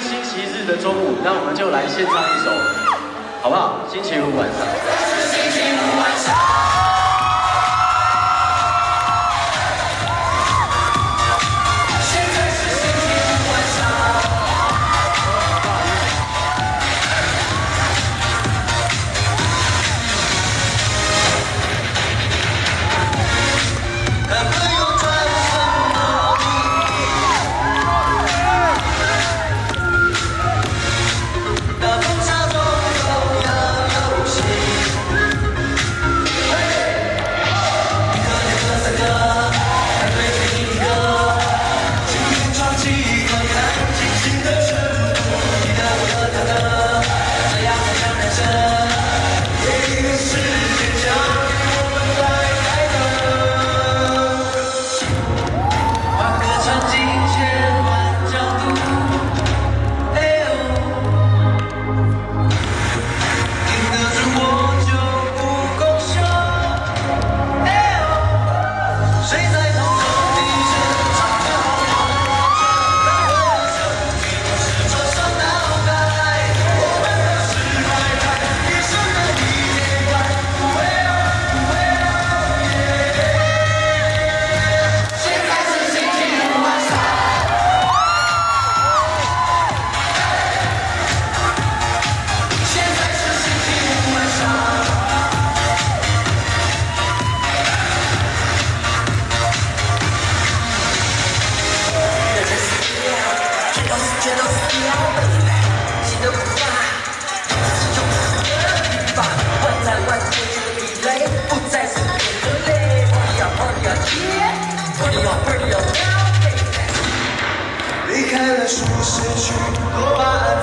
星期日的中午那我们就来献唱一首好不好？星期五晚上。这是星期五晚上。也许失去多半。